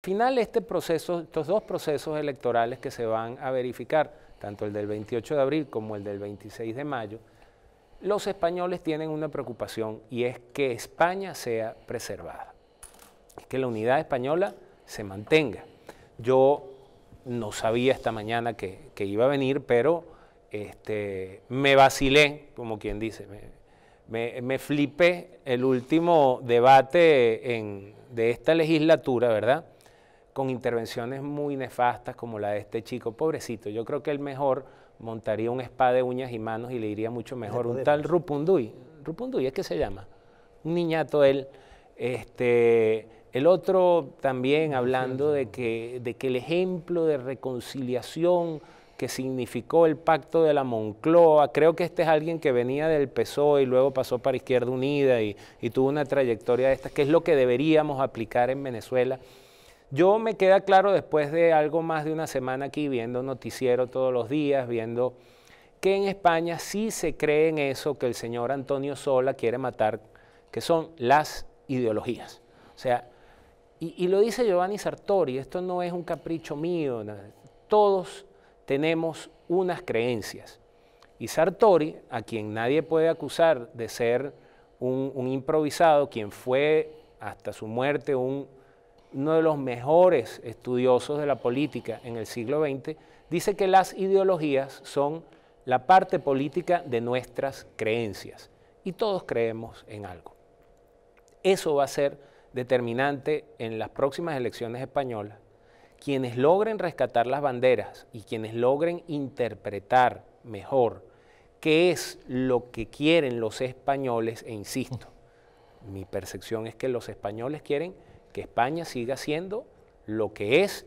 Al final, este proceso, estos dos procesos electorales que se van a verificar, tanto el del 28 de abril como el del 26 de mayo, los españoles tienen una preocupación y es que España sea preservada, que la unidad española se mantenga. Yo no sabía esta mañana que, iba a venir, pero este, me vacilé, como quien dice, me, me, flipé el último debate de esta legislatura, ¿verdad? Con intervenciones muy nefastas como la de este chico, pobrecito. Yo creo que el mejor montaría un espada de uñas y manos y le iría mucho mejor. Un tal Rupunduy, Rupunduy es que se llama, un niñato él. Este, el otro también hablando de que, de que el ejemplo de reconciliación que significó el pacto de la Moncloa, creo que este es alguien que venía del PSOE y luego pasó para Izquierda Unida y, y tuvo una trayectoria de esta, que es lo que deberíamos aplicar en Venezuela. Yo me queda claro después de algo más de una semana aquí viendo noticiero todos los días, viendo que en España sí se cree en eso que el señor Antonio Sola quiere matar, que son las ideologías. O sea, y, lo dice Giovanni Sartori, esto no es un capricho mío, todos tenemos unas creencias. Y Sartori, a quien nadie puede acusar de ser un, un improvisado, quien fue hasta su muerte un uno de los mejores estudiosos de la política en el siglo XX, dice que las ideologías son la parte política de nuestras creencias y todos creemos en algo. Eso va a ser determinante en las próximas elecciones españolas. Quienes logren rescatar las banderas y quienes logren interpretar mejor qué es lo que quieren los españoles, e insisto, mi percepción es que los españoles quieren que España siga siendo lo que es